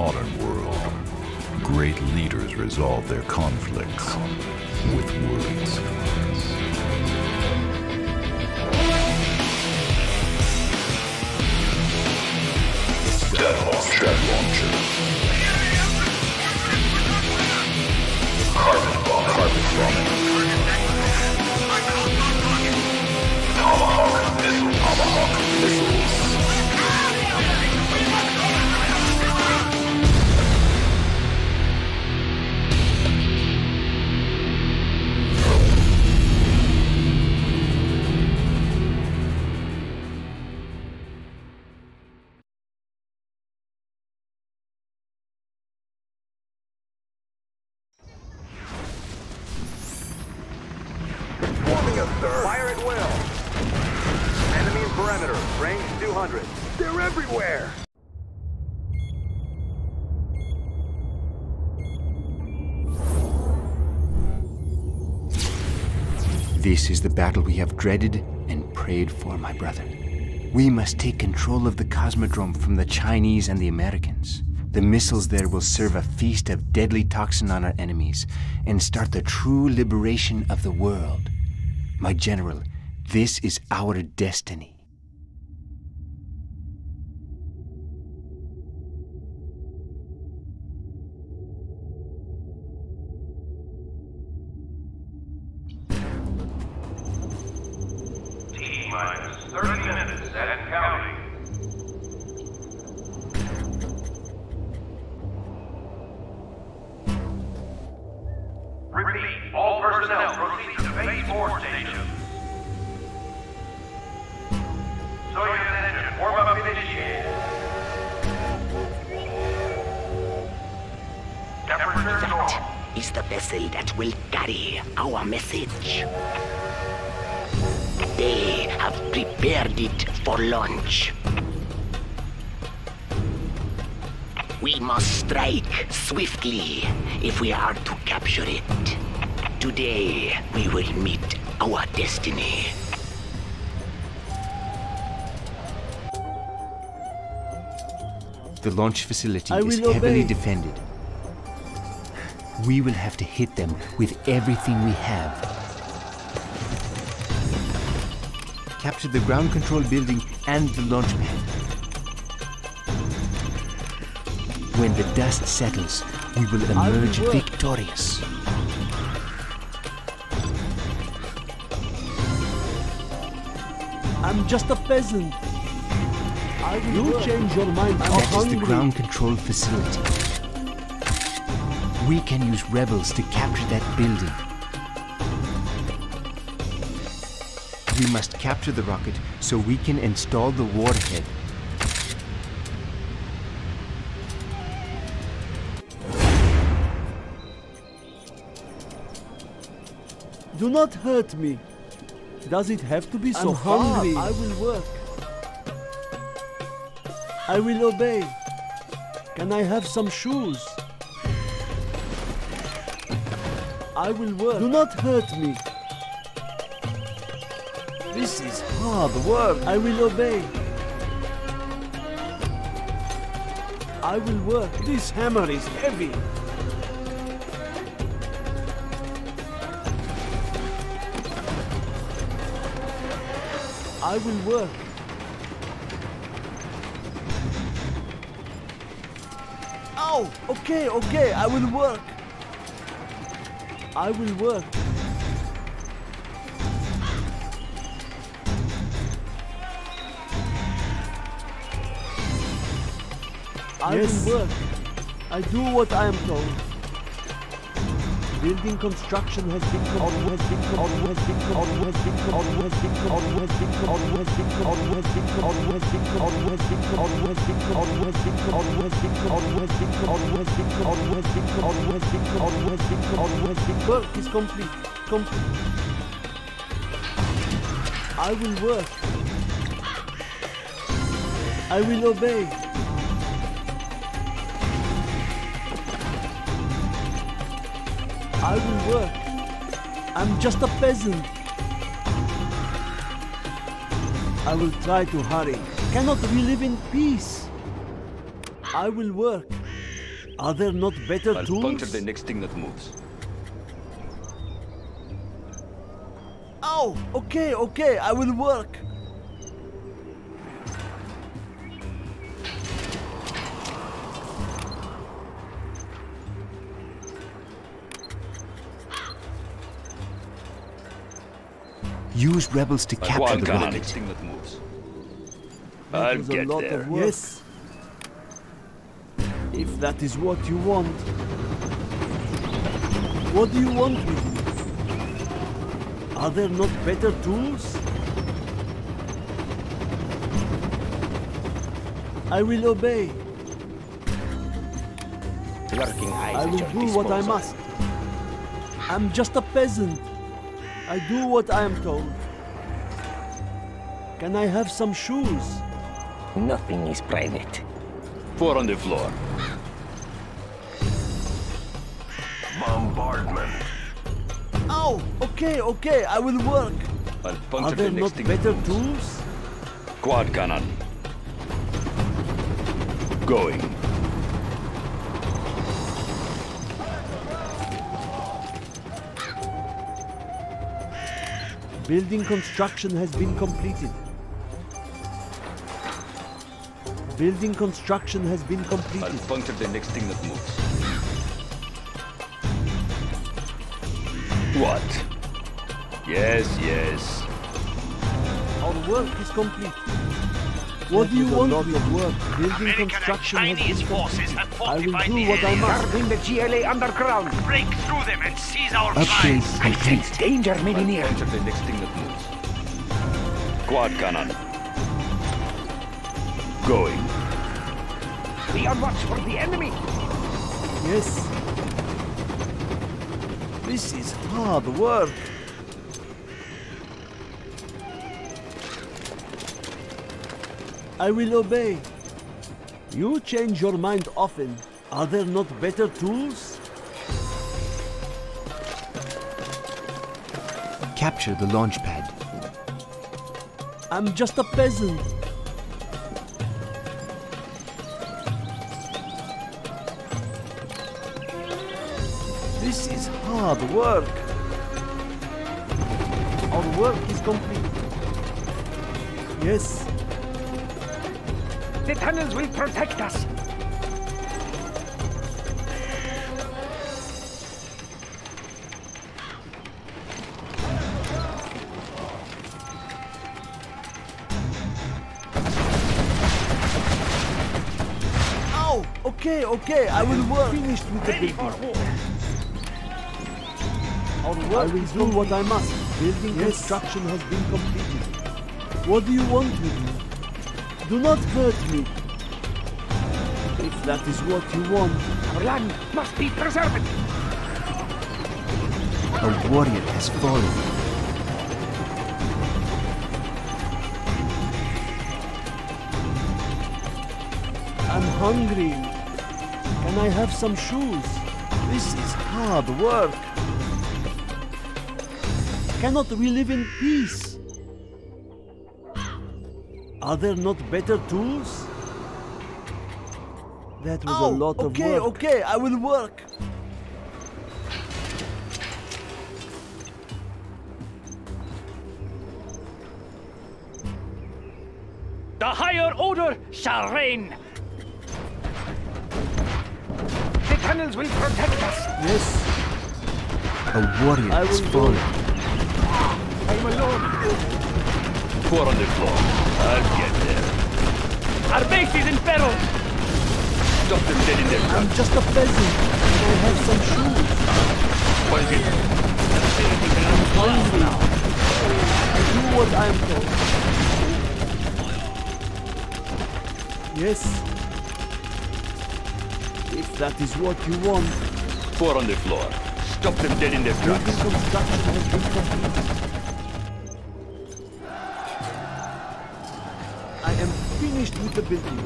modern world, great leaders resolve their conflicts with words. Launcher. Step launcher. Bomb. Bomb. Tomahawk missile. Tomahawk missiles. Have dreaded and prayed for, my brother. We must take control of the Cosmodrome from the Chinese and the Americans. The missiles there will serve a feast of deadly toxin on our enemies and start the true liberation of the world. My general, this is our destiny. Personnel proceed to base 4 stations. Soyuz engine warm-up initiated. Temperature normal. That is the vessel that will carry our message. They have prepared it for launch. We must strike swiftly if we are to capture it. Today, we will meet our destiny. The launch facility I is heavily obey. defended. We will have to hit them with everything we have. Capture the ground control building and the launch pad. When the dust settles, we will I will emerge work. victorious. I'm just a peasant. I will you change your mind. I'm That is hungry. the ground control facility. We can use rebels to capture that building. We must capture the rocket so we can install the warhead. Do not hurt me. Does it have to be so I'm hard? hungry. I will work. I will obey. Can I have some shoes? I will work. Do not hurt me. This is hard work. I will obey. I will work. This hammer is heavy. I will work. Oh, okay, okay, I will work. I will work. I will work. I do what I am told. Building construction has been. Has been. Has been. Has been. Has been. Has been. Has been. Has been. Has been. Has been. Has been. Has been. Has been Work is complete. Complete. I will work. I will obey. I will work. I'm just a peasant. I will try to hurry. Cannot we live in peace? I will work. Are there not better I'll tools? puncture the next thing that moves. Oh, okay, okay, I will work. Use rebels to I'll capture the puncture the village. thing that moves. That I'll was a get lot there. of work. Yes. If that is what you want. What do you want with me? Are there not better tools? I will obey. Lurking eyes I at will your do what I must. I'm just a peasant. I do what I am told. Can I have some shoes? Nothing is private. Four on the floor. Bombardment. Oh, okay, okay, I will work. I'll Are there the next not thing better tools? Quad cannon. Going. Building construction has been completed. Building construction has been I'll completed. puncture the next thing that moves. What? Yes, yes. Our work is complete. What do you want with me? work? Building construction has been forces have I will do what I must. in the GLA underground. Break through them and seize our Upgrade I complete. sense danger may be near. Puncture the next thing that moves. Quad cannon. Going. Be on watch for the enemy. Yes. This is hard work. I will obey. You change your mind often. Are there not better tools? Capture the launch pad. I'm just a peasant. This is hard work. Our work is complete. Yes, The tunnels will protect us. Oh, okay, okay, I will work. Finished with the building. I will do what I must. Building construction has been completed. What do you want with me? Do not hurt me. If that is what you want, Our land must be preserved. A warrior has fallen. I'm hungry. Can I have some shoes? This is hard work. Cannot we live in peace? Are there not better tools? That was a oh, lot of work. okay, okay, I will work. The higher order shall reign. The tunnels will protect us. Yes, A warrior I has fallen. I'm alone. Four on the floor. I'll get there. Our base is in peril. Stop them dead in their I'm just a peasant. Can I have some shoes? What is it? Hungry. I do what I am told. Yes. If that is what you want, Four on the floor. Stop them dead in their building tracks. construction has been completed. Am finished with the building.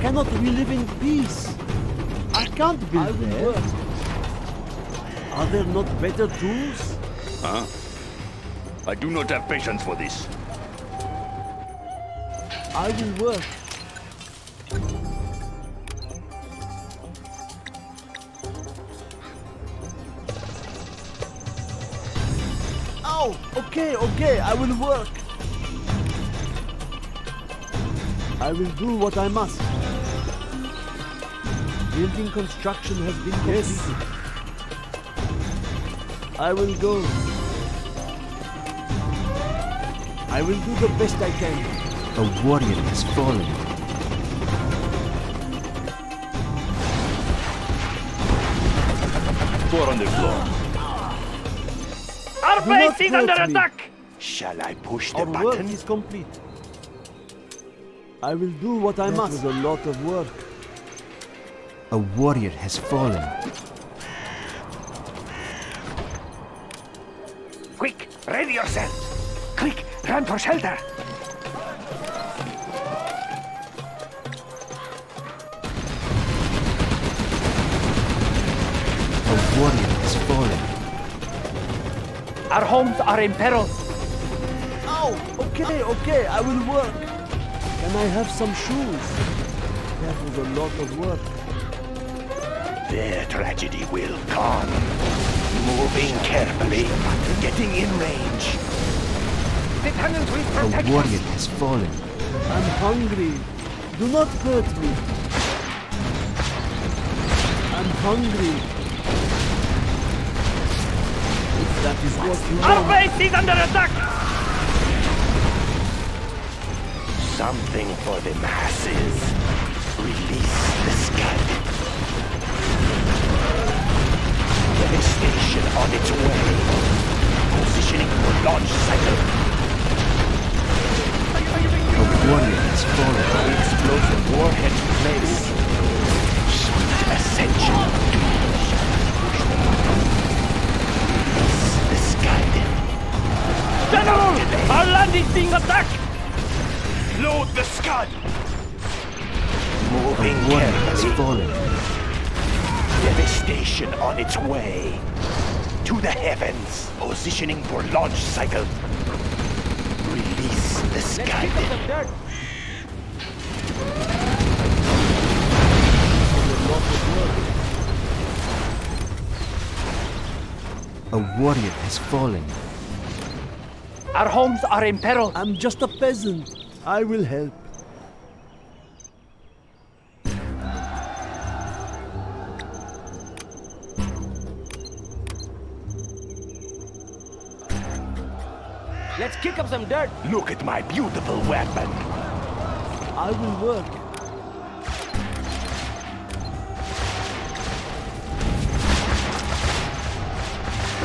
Cannot we live in peace? I can't build I will there. Work. Are there not better tools? Huh? I do not have patience for this. I will work. Okay, okay, I will work. I will do what I must. Building construction has been completed. I will go. I will do the best I can. A warrior has fallen. Four on the floor. Our Do base is under me. attack! Shall I push the Our work is complete. I will do what I must. That was a lot of work. A warrior has fallen. Quick, ready yourself. Quick, run for shelter. A warrior has fallen. Our homes are in peril. Okay, okay, I will work. Can I have some shoes? That was a lot of work. Their tragedy will come. Moving carefully, getting in range. The tunnels will A warrior has fallen. I'm hungry. Do not hurt me. I'm hungry. If that is what you Our want. base is under attack! Something for the masses. Release the scud. Devastation on its way. Positioning for launch cycle. A warrior has fallen. Explosive warhead place. Sweet ascension. Release the scud. General! Our land is being attacked! Load the scud. A Moving warrior has fallen. Devastation on its way. To the heavens. Positioning for launch cycle. Release the scud. A warrior has fallen. Our homes are in peril. I'm just a peasant. I will help. Let's kick up some dirt. Look at my beautiful weapon. I will work.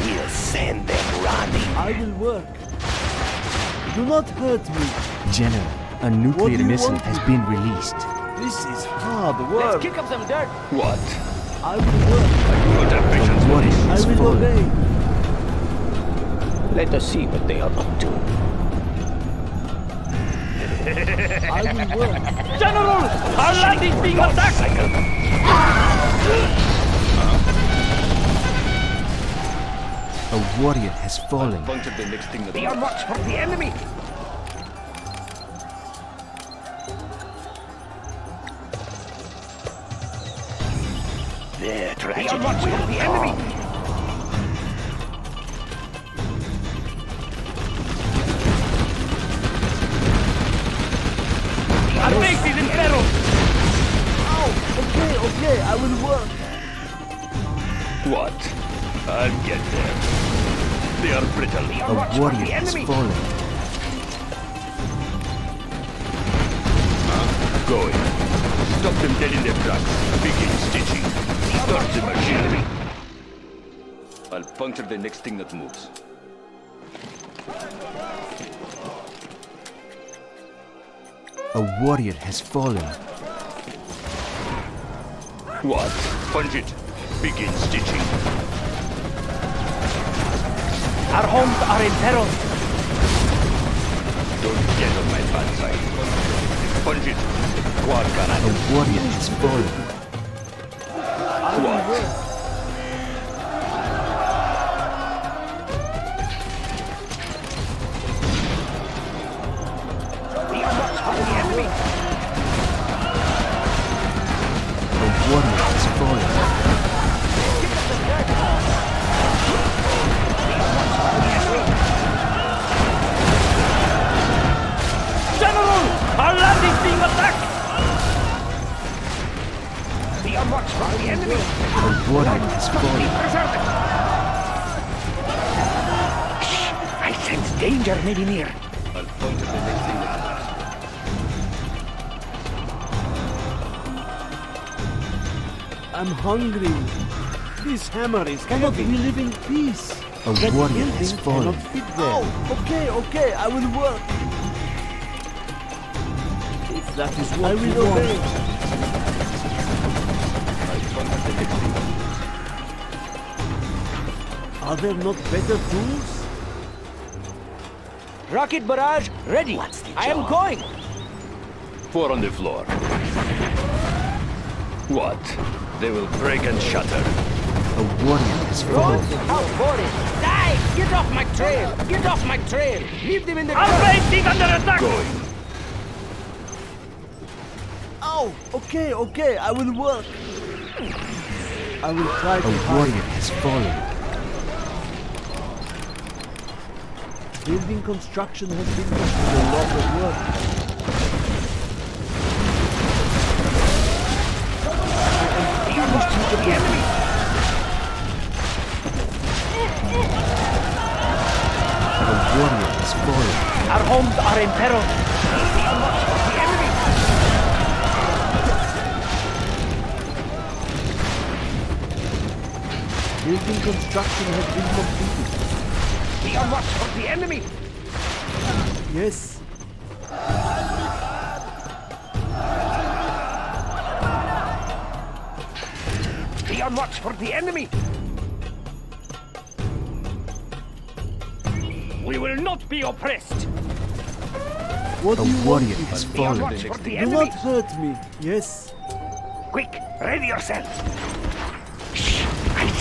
We'll send them running. I will work. Do not hurt me. General, a nuclear missile has been released. This is hard work. Let's kick up some dirt. What? I will work. I do not have patience for this. I will fallen. obey. Let us see what they are up to. I will work. General! Our land is being attacked! A warrior has fallen. Puncture the next thing that Be on watch the enemy. Warrior has fallen. What? Punch it. Begin stitching. Our homes are in peril. Don't get on my bad side. Punch it. Quad A cannon. warrior has fallen. What? Has fallen. Preserve it. Shh! I sense danger maybe near. I'll puncture the next thing that moves. I'm hungry. This hammer is cannot we live in peace. A That warrior building has fallen. cannot fit there. Oh, okay, okay, I will work. If that is what I will obey. Are there not better tools? Rocket barrage ready. I am going. Four on the floor. What? They will break and shatter. A warrior has fallen. How boring. Die! Get off my trail! Get off my trail! Leave them in the Our base is under attack! Going. Oh, okay, okay, I will work. I will try to A warrior has fallen. Building construction has been a lot of work. I am with the enemy. A warrior has fallen. Our homes are in peril. Building construction has been completed. Be on watch for the enemy. Yes. Be on watch for the enemy. We will not be oppressed. What A do you warrior want? has fallen. watch for Do not hurt me. Yes. Quick, ready yourself.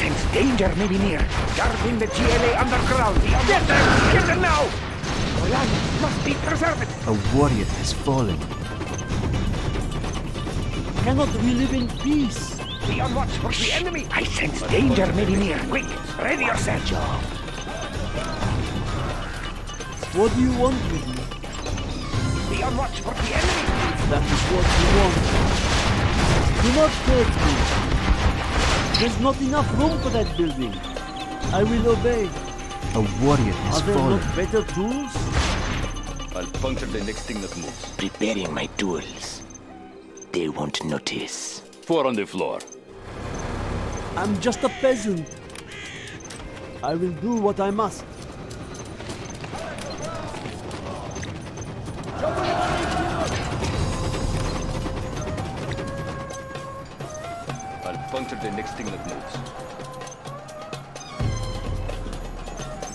Shh! I sense danger maybe near. Guarding the GLA underground. Get them! Get them now! The land must be preserved. A warrior has fallen. Cannot we live in peace? Be on watch for the enemy. I sense danger may be near. Quick, ready yourself. What do you want with me? Be on watch for the enemy. That is what you want. Do not hurt me. There's not enough room for that building. I will obey. A warrior has Are there fallen. not better tools? I'll puncture the next thing that moves. Preparing my tools. They won't notice. Four on the floor. I'm just a peasant. I will do what I must. Thing that moves.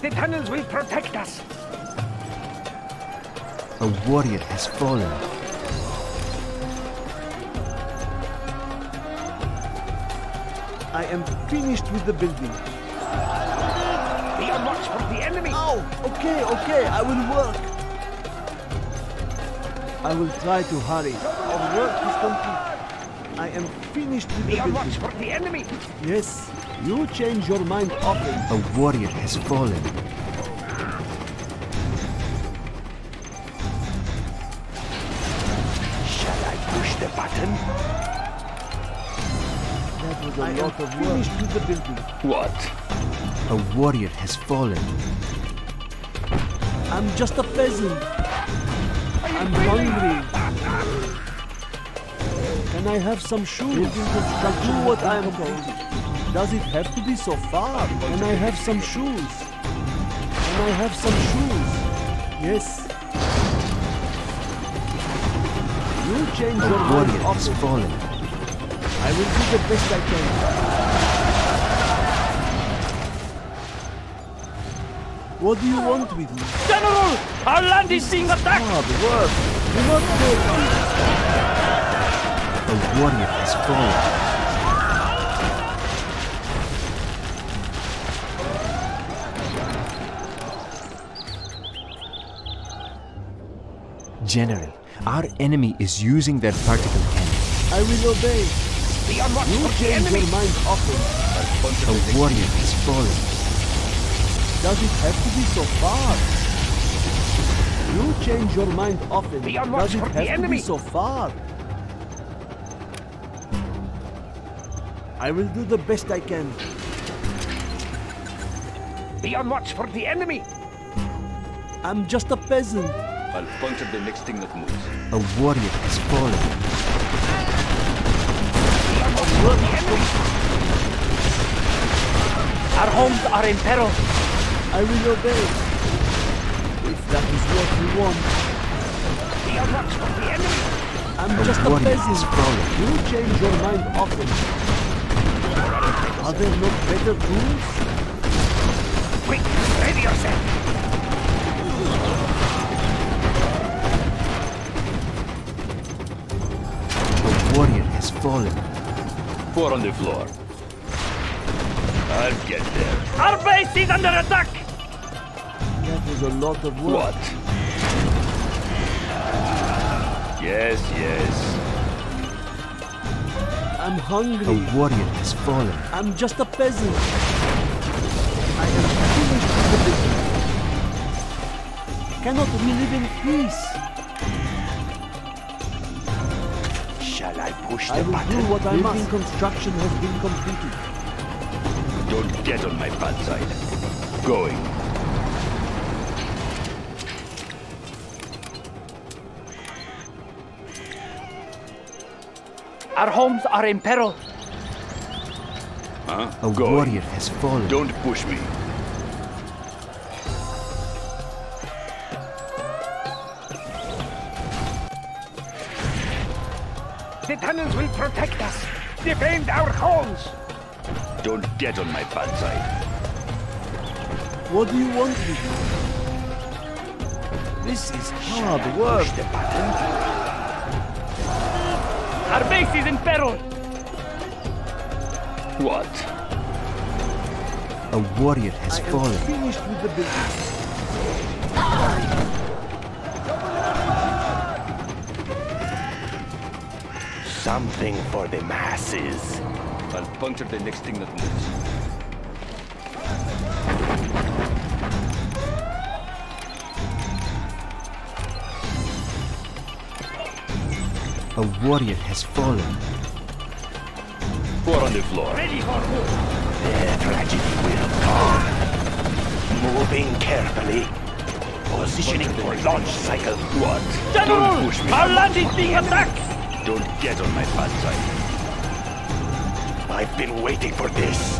The tunnels will protect us. A warrior has fallen. I am finished with the building. Be on watch for the enemy. Oh, okay, okay, I will work. I will try to hurry. Our work is complete. I am finished with Be the on watch for the enemy. Yes, you change your mind often. A warrior has fallen. Shall I push the button? That was a I am lot of finished with the building. What? A warrior has fallen. I'm just a peasant. I'm hungry. Can I have some shoes? Do what I am told. Does it have to be so far? Can I have some shoes? Can I have some shoes? Yes. You change A your mind warrior has often. fallen. I will do the best I can. What do you want with me? General! Our land is being attacked! Hard work. Do not hurt me. A warrior has fallen. General, our enemy is using their particle cannon. I will obey. Be on watch You the change enemy. your mind often. A warrior has fallen. Does it have to be so far? You change your mind often. Be on watch Does it have the to enemy. be so far? I will do the best I can. Be on watch for the enemy. I'm just a peasant. I'll point at the next thing that moves. A warrior has fallen. Be on watch for enemy. Our homes are in peril. I will obey. If that is what you want. Be on watch for the enemy. I'm A just a warrior has peasant. fallen. You change your mind often. Are there no better tools? Quick, ready yourself. The warrior has fallen. Four on the floor. I'll get there. Our base is under attack. That was a lot of work. What? Yes, yes. I'm hungry. A warrior has fallen. I'm just a peasant. I am finished with the business. Cannot we live in peace? Shall I push I the will button? do what I Building must. construction has been completed. Don't get on my bad side. Going. Our homes are in peril. Huh? A Going. warrior has fallen. Don't push me. The tunnels will protect us. Defend our homes. Don't get on my bad side. What do you want me to do? This is hard work. Push the button. Our base is in peril. What? A warrior has I am fallen. finished with the business. Something for the masses. I'll puncture the next thing that moves. A warrior has fallen. Four on the floor. Ready for war. The tragedy will come. Moving carefully. Positioning for launch cycle. What? General, Don't push me. our land is being attacked. Don't get on my bad side. I've been waiting for this.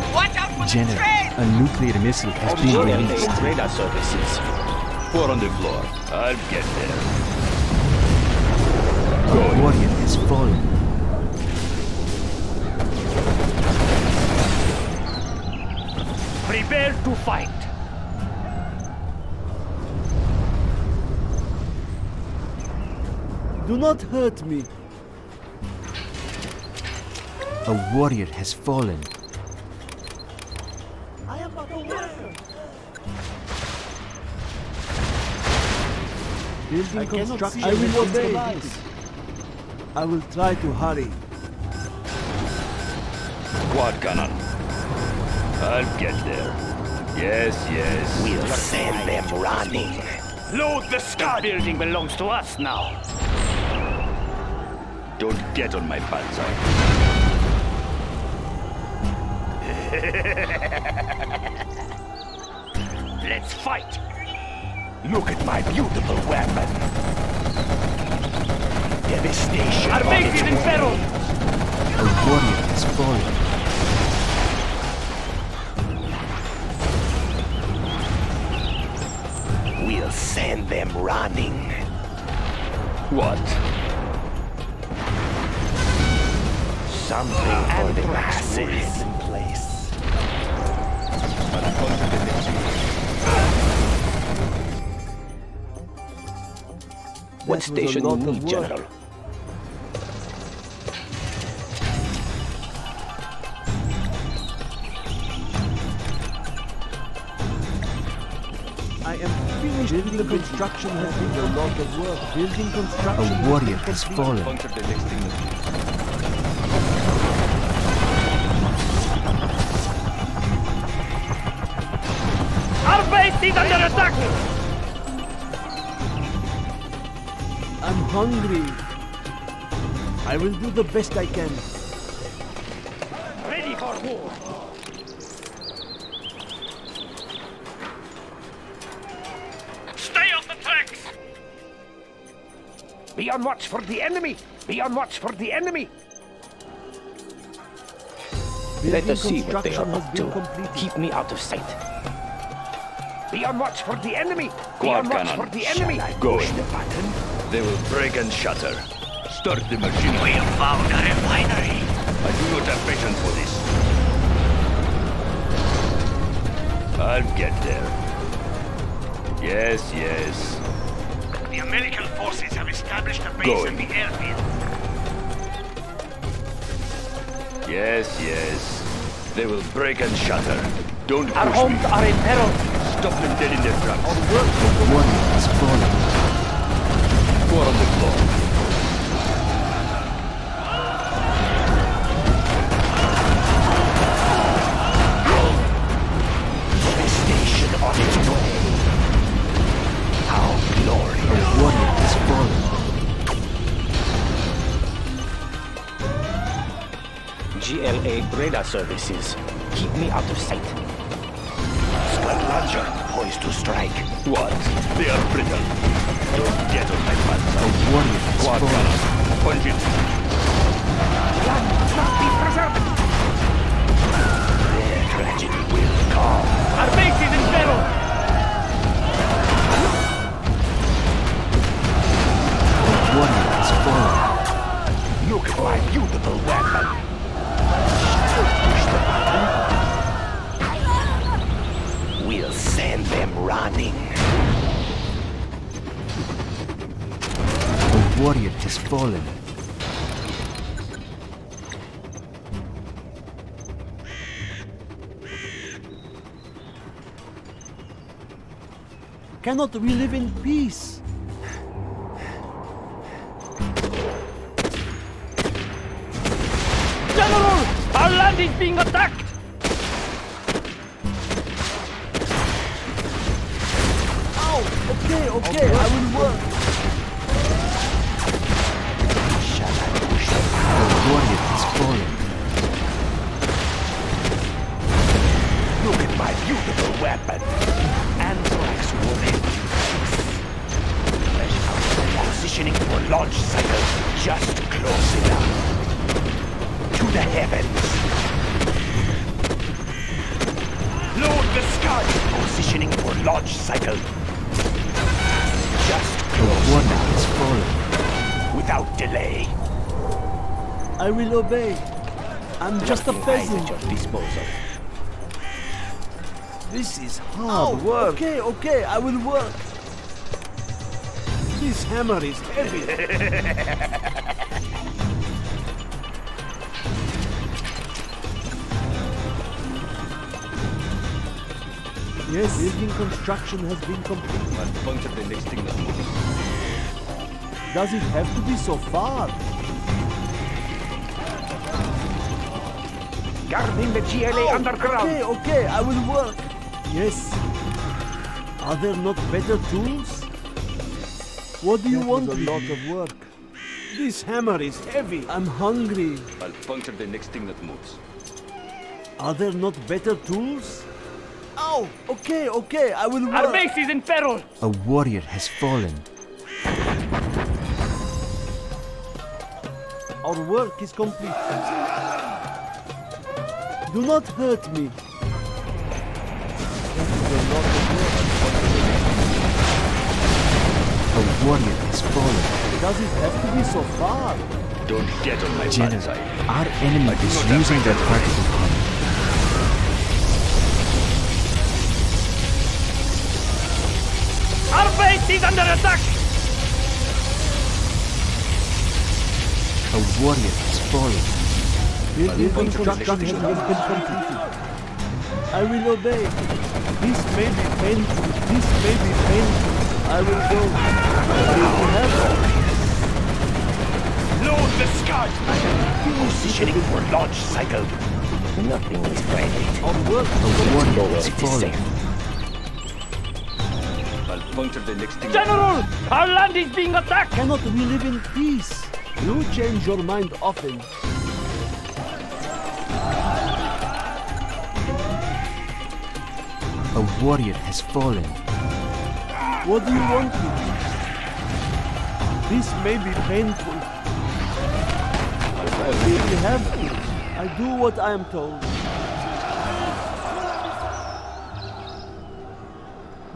General, a nuclear missile has been released. radar services. Four on the floor. I'll get there. A warrior has fallen. Prepare to fight. Do not hurt me. A warrior has fallen. I am not aware. Building construction. I will obey. I will try to hurry. Quad cannon. I'll get there. Yes, yes. We'll send them running. Load the scud. The building belongs to us now. Don't get on my bad side. Let's fight. Look at my beautiful weapon. Devastation. Our base is in way. peril. A warrior has fallen. We'll send them running. What? Something for the masses. in place. I'll puncture the next thing. What That was a station lot you need. General? Construction has been a lot of work. Building construction. A warrior has fallen. Puncture the next thing that moves. Our base is under attack. I'm hungry. I will do the best I can. Ready for war. Be on watch for the enemy! Be on watch for the enemy! Let us see what they are up to. completed. Keep me out of sight. Be on watch for the enemy! Be Quad on watch cannon. for the enemy! Go. Push the button. They will break and shatter. Start the machine. We have found a refinery! I do not have patience for this. I'll get there. Yes, yes. The American forces have established a base Going. in the airfield. Yes, yes. They will break and shatter. Don't push Our me. homes are in peril. Stop them dead in their tracks. A warrior has fallen. Four on the floor. GLA radar services. Keep me out of sight. Scud Launcher poised to strike. What? They are brittle. Don't get on my bad A side. warrior has Quad fallen. cannon. Punch it. Land must be preserved! Their tragedy will come. Our base is in peril. A warrior has fallen. Look at my beautiful weapon! Push the button. We'll send them running. A warrior has fallen. Cannot we live in peace? Is being attacked! Work. Okay, okay, I will work. This hammer is heavy. yes, building construction has been completed. I'll puncture the next thing that. Does it have to be so far? Guarding the GLA oh, underground. Okay, okay, I will work. Yes. Are there not better tools? What do you want? a lot of work. This hammer is heavy. I'm hungry. I'll puncture the next thing that moves. Are there not better tools? Ow! Okay, okay, I will work. Our base is in peril. A warrior has fallen. Our work is complete. Do not hurt me. A warrior has fallen. Does it have to be so far? Don't get on my bad General, side. our enemy is using their patience. particle pump. Our base is under attack. A warrior has fallen. Building puncture the construction has been completed. I will obey. This may be painful. This may be painful. I will go. If you have Load the sky. Positioning for launch cycle. Nothing is private. our work, A warrior has It is fallen. safe. I'll puncture the next thing that General! Our land is being attacked! cannot we live in peace? You change your mind often. A warrior has fallen. What do you want me? This may be painful. But I really have to. I do what I am told.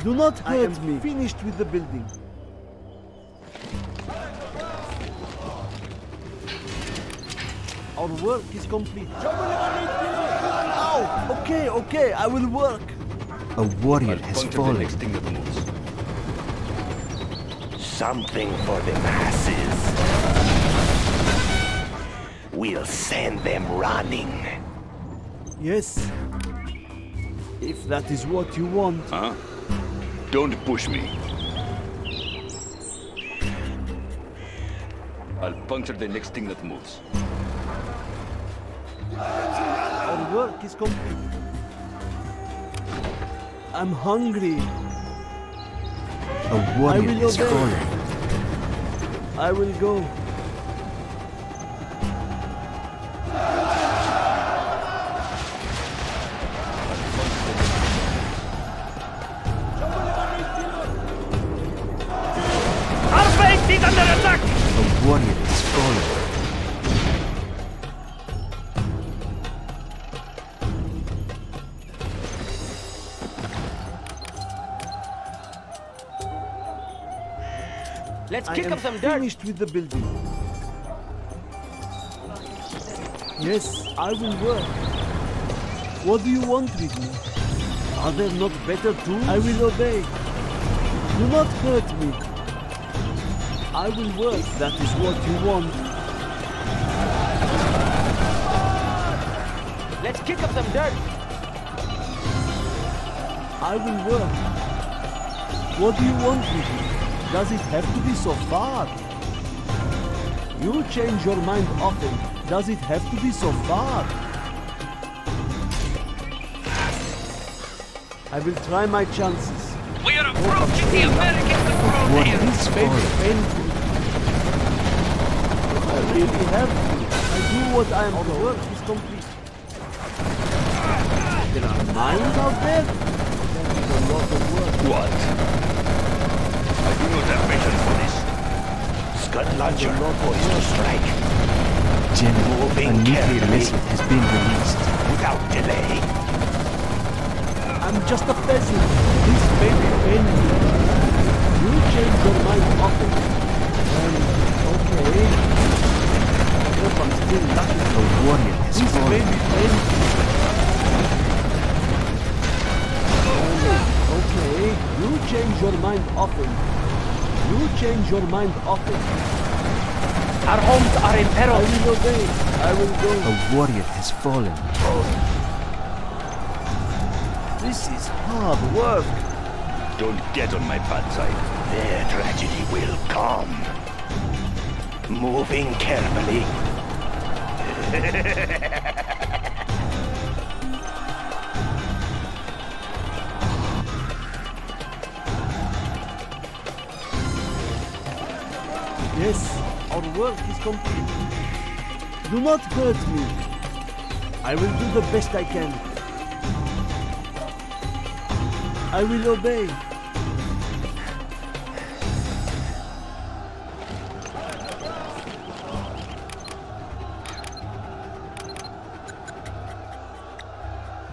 Do not hurt am me. Finished with the building. Our work is complete. Ow! Okay, okay, I will work. A warrior has fallen. next thing that moves. Something for the masses. We'll send them running. Yes. If that is what you want. Huh? Don't push me. I'll puncture the next thing that moves. Our work is complete. I'm hungry. A warrior obey. fallen. I will go. Let's I kick am some dirt. finished with the building. Yes, I will work. What do you want with me? Are there not better tools? I will obey. Do not hurt me. I will work. If that is what you want. Let's kick up some dirt. I will work. What do you want with me? Does it have to be so far? You change your mind often. Does it have to be so far? I will try my chances. We are approaching the American control Warrior area. has Maybe fallen. painful. I really have to. I do what I am told. work is complete. There are mines out there? That is a lot of work. What? I do not have patience for this. Scud launcher poised to strike General, a Moving nuclear carefully. missile has been released. without delay. I'm just a peasant. This may be painful. You change your mind often. Um, okay. I hope I'm still lucky. A warrior has This may fallen. be painful. Okay. You change your mind often. You change your mind often. Our homes are in I peril. will obey. I will go. A warrior has fallen. This is hard work. Don't get on my bad side. Their tragedy will come. Moving carefully. work is complete. Do not hurt me. I will do the best I can. I will obey.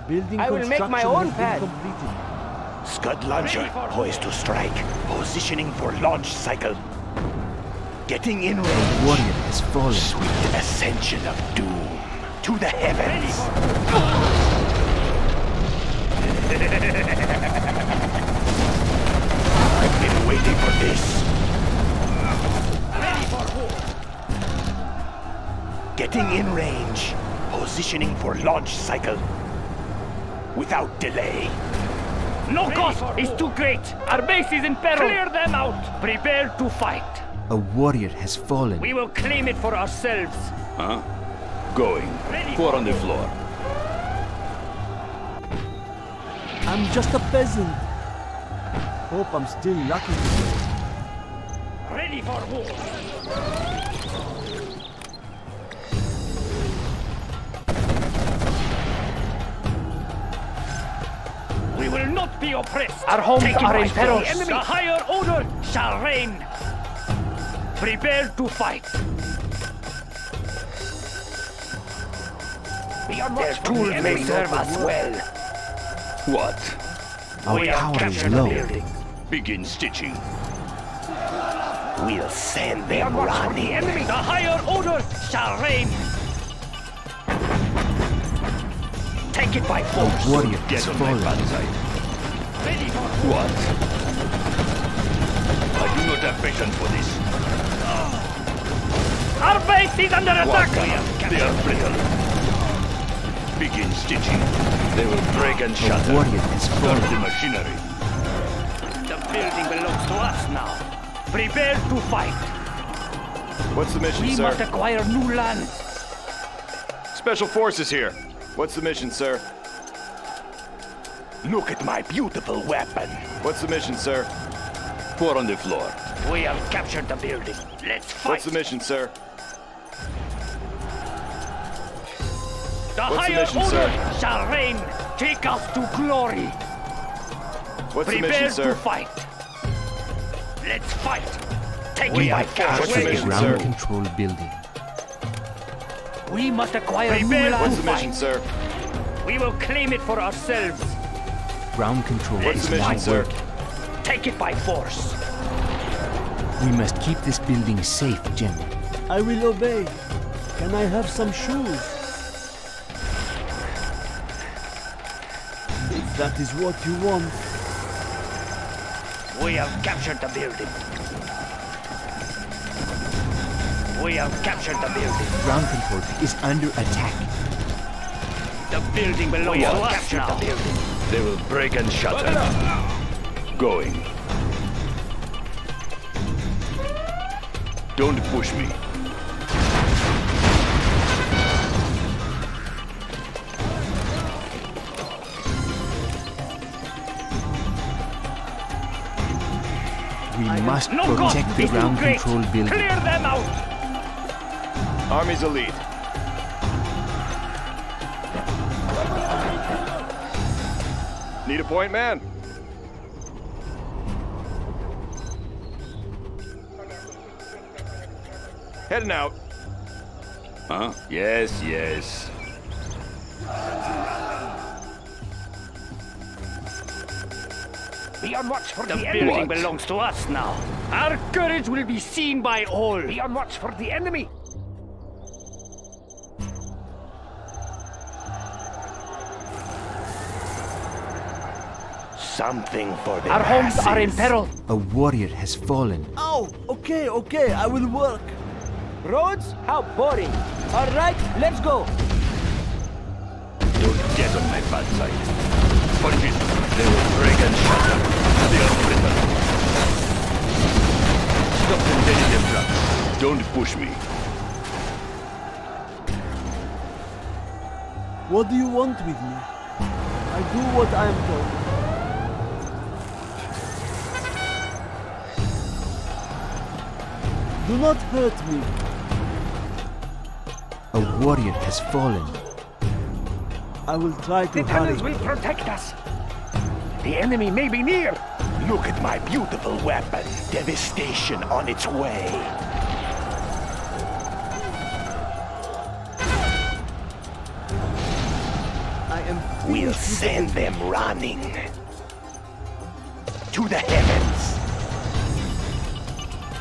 Building I will make my construction own has pad. completed. Scud launcher poised to strike. Positioning for launch cycle. Getting in range. Warrior has fallen. Sweet ascension of doom to the heavens. I've been waiting for this. Getting in range. Positioning for launch cycle. Without delay. No cost is too great. Our base is in peril. Clear them out. Prepare to fight. A warrior has fallen. We will claim it for ourselves. Huh? Going. Four on the floor. I'm just a peasant. Hope I'm still lucky. Ready for war. We will not be oppressed. Our homes Taken are by in peril. force. The higher order shall reign. Prepare to fight. Their tools may serve us well. What? Our We have power is low. Begin stitching. We'll send them running. The enemy. the higher order shall reign. Take it by force. force. warrior has Get on my fallen. bad side. Ready for What? I do not have patience for this. Our base is under What? attack. They are brittle. Begin stitching. They will break and A shatter. warrior has Start fallen. the machinery. The building belongs to us now. Prepare to fight. What's the mission, We sir? must acquire new land. Special forces here. What's the mission, sir? Look at my beautiful weapon. What's the mission, sir? Four on the floor. We have captured the building. Let's fight. What's the mission, sir? The What's the higher mission, order sir? shall reign. Take us to glory. What's the Prepare mission, to fight. Let's fight. Take We it by force. What's the mission, ground sir? control building. We must acquire Prepare new to land. What's the mission, sir? We will claim it for ourselves. Ground control What's is the now mission, sir? working. Take it by force. We must keep this building safe, General. I will obey. Can I have some shoes? That is what you want. We have captured the building. We have captured the building. Ground control is under attack. The building belongs to us now. The building. They will break and shatter. Going. Don't push me. Must No cost protect the ground great. control building. Clear them out. Army's elite. Need a point, man? Heading out. Huh? Yes, yes. Be on watch for The the, building enemy. What? belongs to us now. Our courage will be seen by all. Be on watch for the enemy. Something for the Our homes are in peril. A warrior has fallen. Oh, okay, okay, I will work. Roads? How boring. All right, let's go. Don't get on my bad side. Punch it. They will break and shatter. They are brittle. Stop them dead in their tracks. Don't push me. What do you want with me? I do what I am told. Do not hurt me. A warrior has fallen. I will try to The tunnels will protect us. The enemy may be near. Look at my beautiful weapon. Devastation on its way. I am We'll send them running. To the heavens.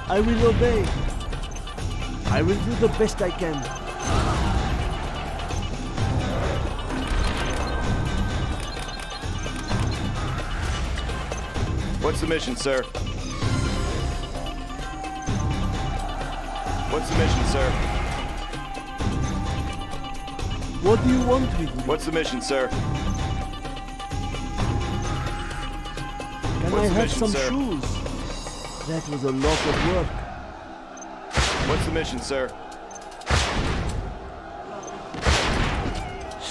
I will obey. I will do the best I can. What's the mission, sir? What's the mission, sir? What do you want with me? What's the mission, sir? Can What's I have mission, some sir? shoes? That was a lot of work. What's the mission, sir?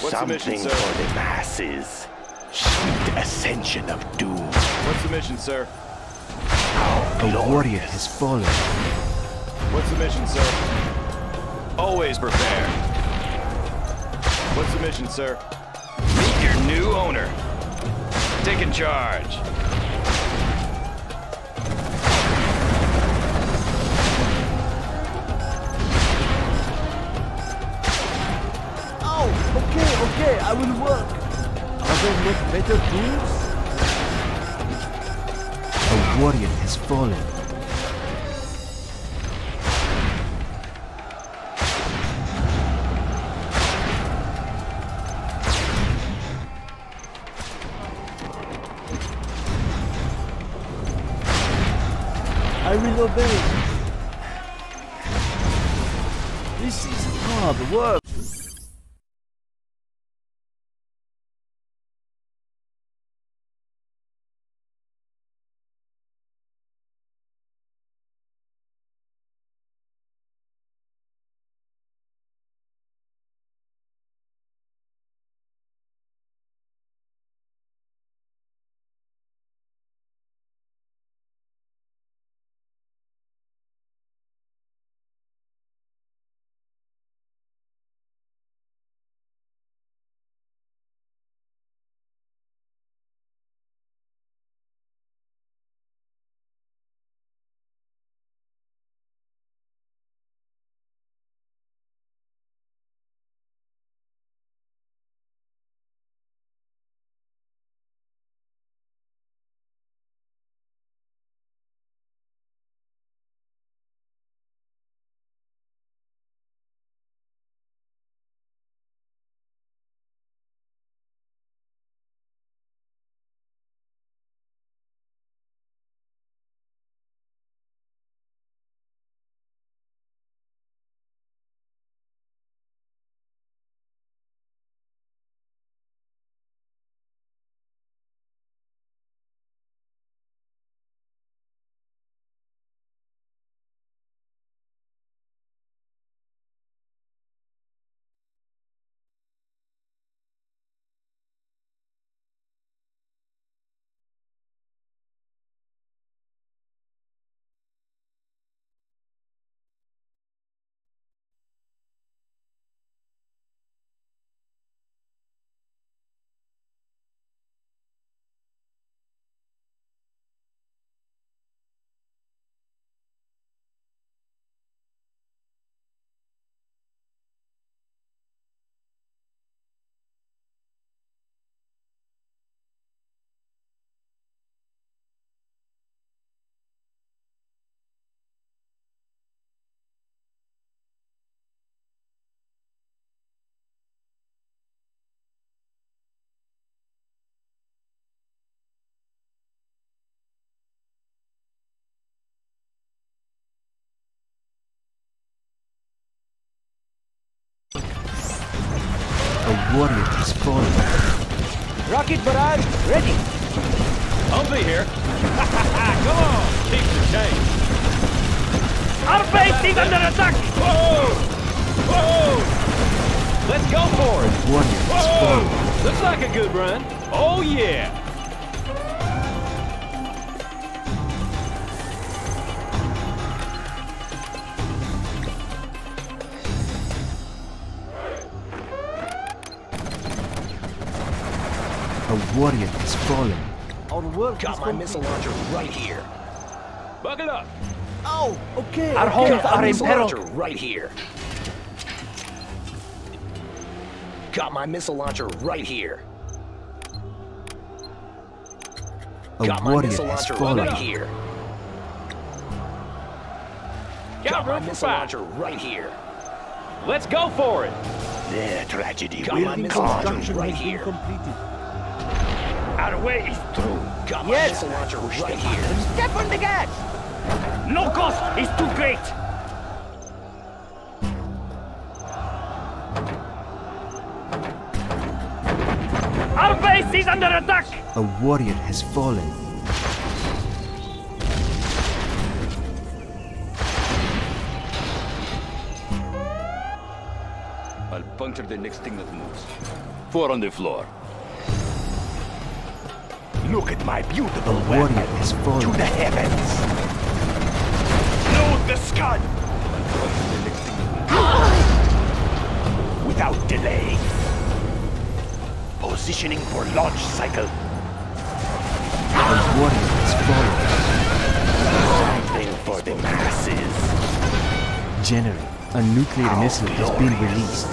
What's the Something mission, sir? for the masses. Sweet ascension of doom. What's the mission, sir? A warrior has fallen. What's the mission, sir? Always prepare. What's the mission, sir? Meet your new owner. Taking charge. Oh, okay, okay, I will work. Are there not better tools? Warrior has fallen. I will obey. This is hard work. Warrior has fallen. Rocket barrage ready. I'll be here. Come on, keep the change. Our base is under attack! Whoa! Whoa! Let's go for it. A warrior has fallen. Whoa! Looks like a good run. Oh yeah! Warrior has fallen. Our work Got is my missile launcher right here. Buckle up. Oh, okay. Our okay. homes Got my are in missile peril. launcher right here. Got my missile launcher right here. A Got my warrior missile has launcher fallen. right here. Got Got my missile five. launcher right here. Let's go for it. Their tragedy Got will my be missile launcher construction right here. completed. Our way is through. Got my Yes. missile launcher right here. Step on the gas. No cost is too great! Our base is under attack! A warrior has fallen. I'll puncture the next thing that moves. Four on the floor. Look at my beautiful A warrior weapon. has To the heavens. Load the scud Puncture the next thing that moves. without delay. Positioning for launch cycle. Warriors follow. Something for the masses. General, a nuclear missile has been released.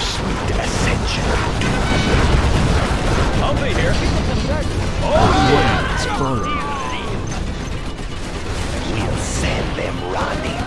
Sweet ascension. I'll be here. Oh, Warriors follow. We'll send them running.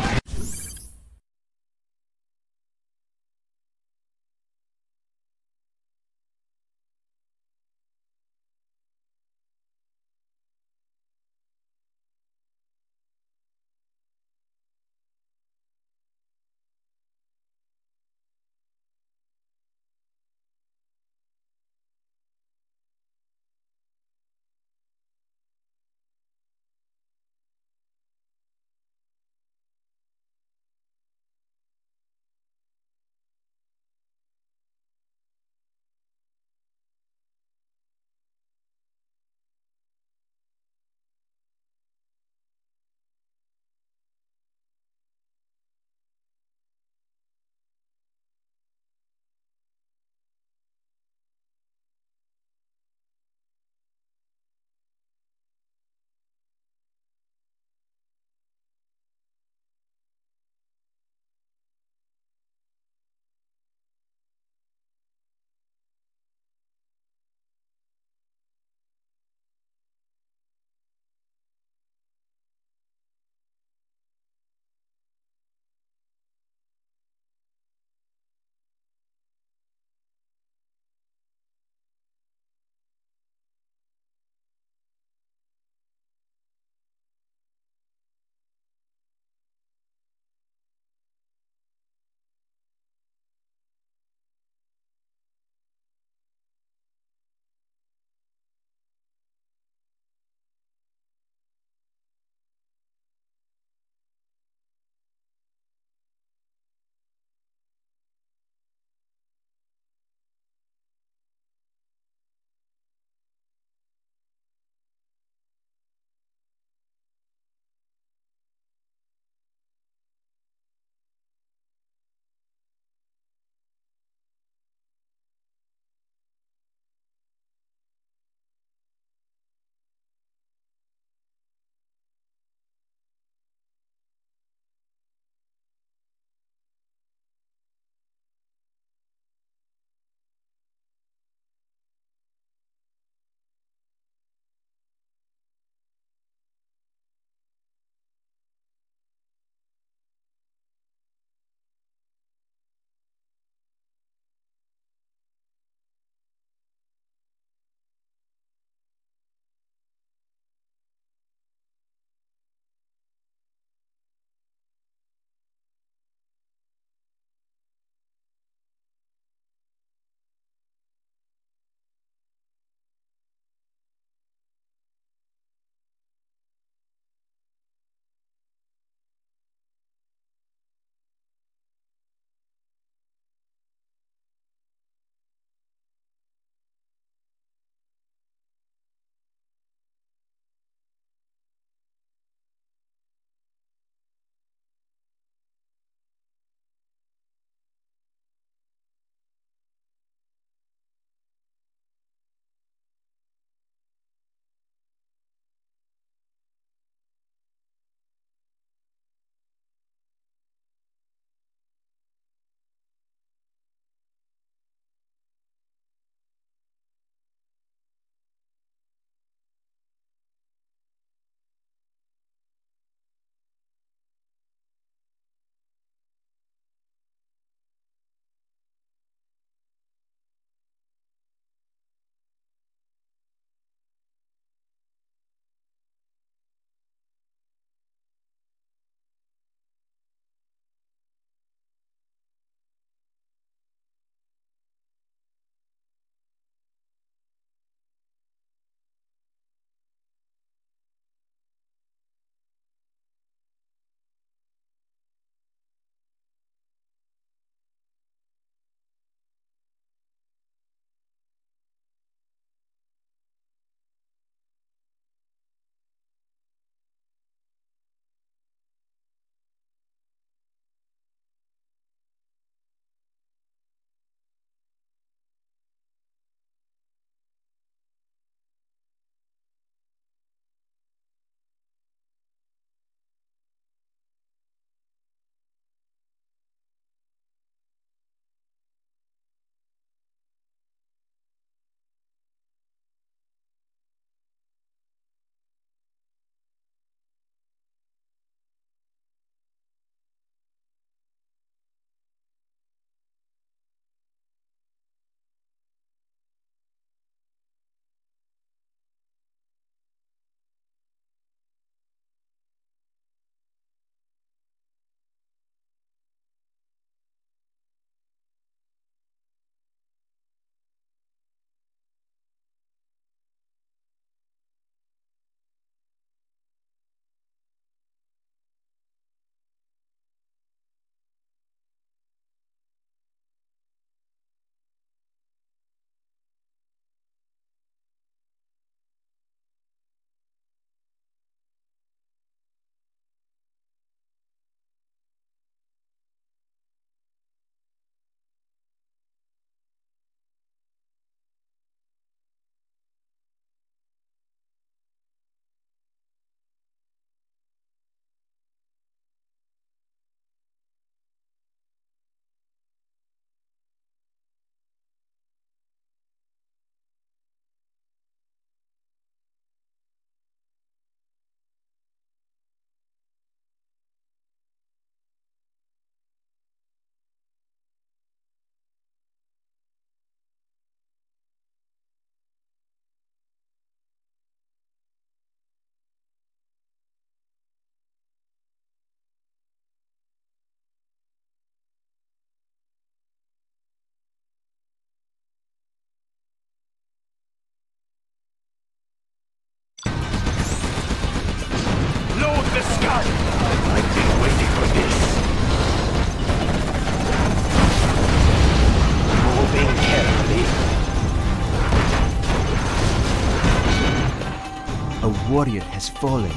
Warrior has fallen.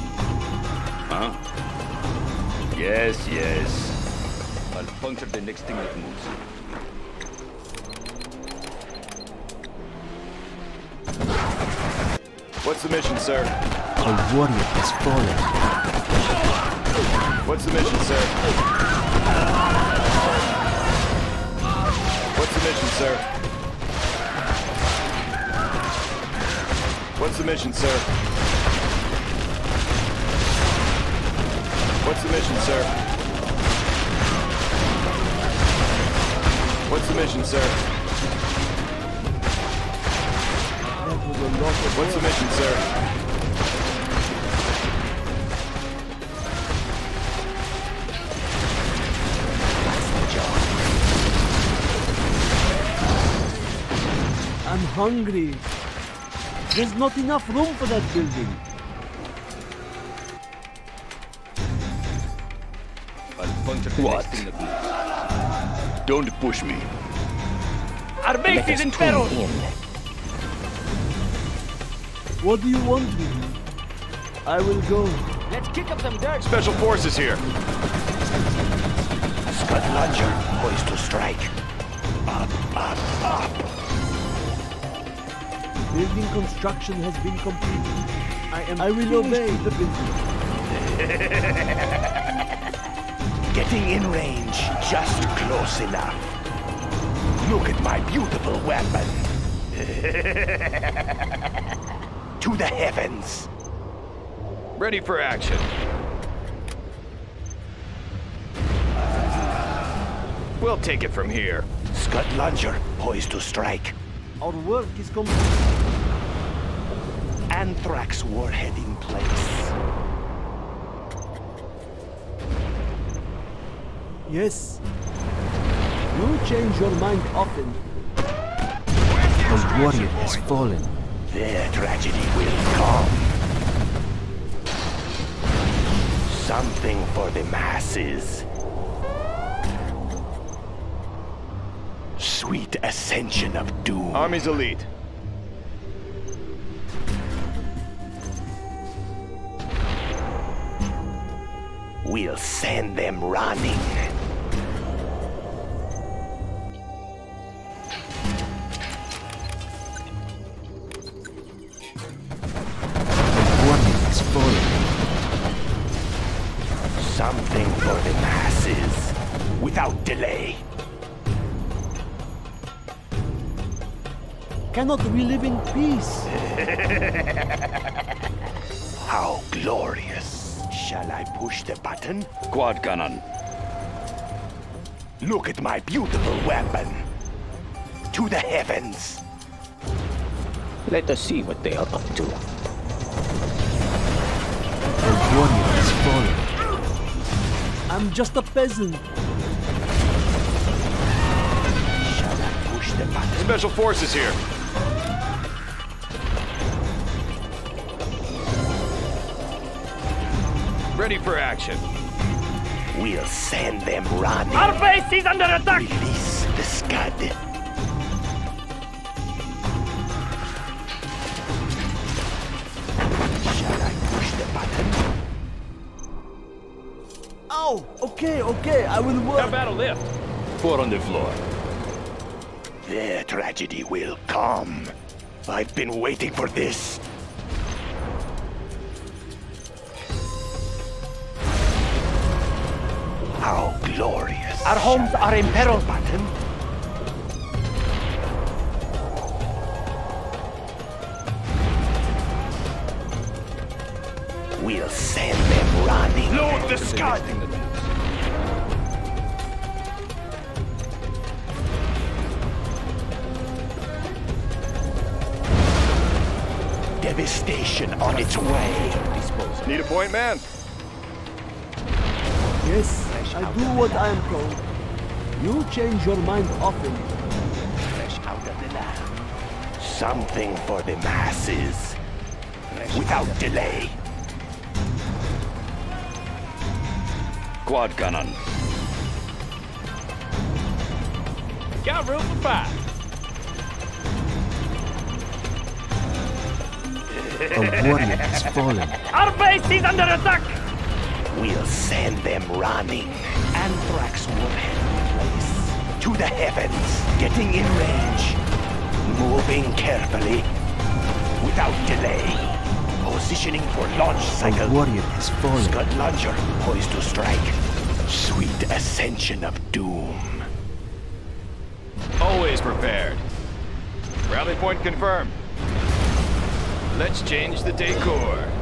Huh? Yes, yes. I'll puncture the next thing that moves. What's the mission, sir? A warrior has fallen. What's the mission, sir? What's the mission, sir? What's the mission, sir? What's the mission, sir? What's the mission, sir? What's the mission, sir? I'm hungry. There's not enough room for that building. What? next thing that. Don't push me. Our base is in peril. What do you want with me? I will go. Let's kick up some dirt. Special forces here. Scud launcher, poised to strike. Up, up, up. Building construction has been completed. I am. I will obey the building. Getting in range, just close enough. Look at my beautiful weapon. to the heavens. Ready for action. We'll take it from here. Scud launcher, poised to strike. Our work is complete. Anthrax warhead in place. Yes. You change your mind often. A warrior has fallen. Their tragedy will come. Something for the masses. Sweet ascension of doom. Army's elite. We'll send them running. Cannot we live in peace? How glorious. Shall I push the button? Quad cannon. Look at my beautiful weapon. To the heavens. Let us see what they are up to. A warrior has fallen. I'm just a peasant. Shall I push the button? Special forces here. Ready for action. We'll send them running. Our base is under attack. Release the scud. Shall I push the button? Oh, okay, okay, I will work. How about a lift? Four on the floor. Their tragedy will come. I've been waiting for this. Our homes are in peril. the Button? We'll send them running. Load the scud! Thing that moves. Devastation on its way. Need a point man. Yes, I do what I am told. You change your mind often. Fresh out of the land. Something for the masses. Without delay. Quad cannon. Got room for five. A warrior has fallen. Our base is under attack! We'll send them running. Anthrax warhead place. To the heavens, getting in range. Moving carefully. Without delay. Positioning for launch cycle. A warrior has fallen. Scud launcher poised to strike. Sweet ascension of doom. Always prepared. Rally point confirmed. Let's change the decor.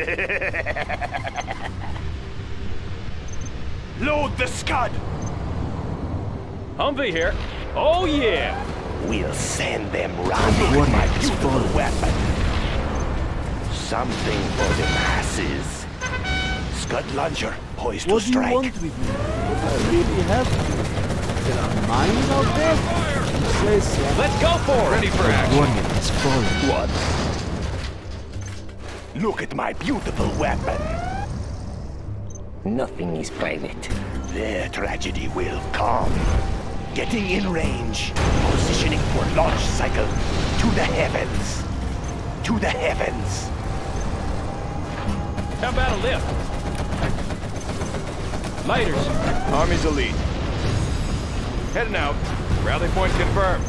Load the Scud! Humvee here. Oh, yeah. We'll send them running with my beautiful weapon. Something for the masses. Scud launcher poised What to do you want with me? I really have to. There are mines out there? You say. Let's go for it. Ready for action. warrior has fallen. What? Look at my beautiful weapon. Nothing is private. Their tragedy will come. Getting in range. Positioning for launch cycle. To the heavens. To the heavens. How about a lift? Lighters. Army's elite. Heading out. Rally point confirmed.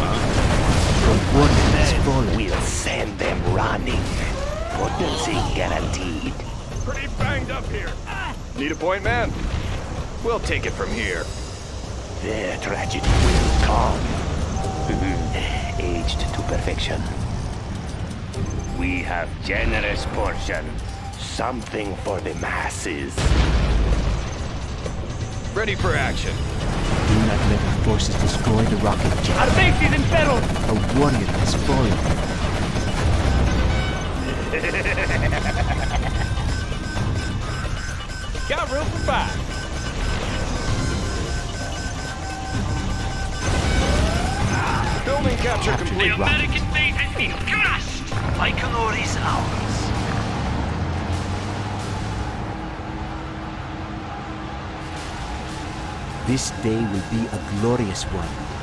A warrior has fallen. We'll send them running. Potency guaranteed. Pretty banged up here. Need a point, man? We'll take it from here. Their tragedy will come. Aged to perfection. We have generous portions. Something for the masses. Ready for action. Do not let the forces destroy the rocket jet. Our base is in peril! A warrior has fallen. Got room for five. Building capture Capture complete. the rocket. base has been crushed! Baikonur is ours. This day will be a glorious one.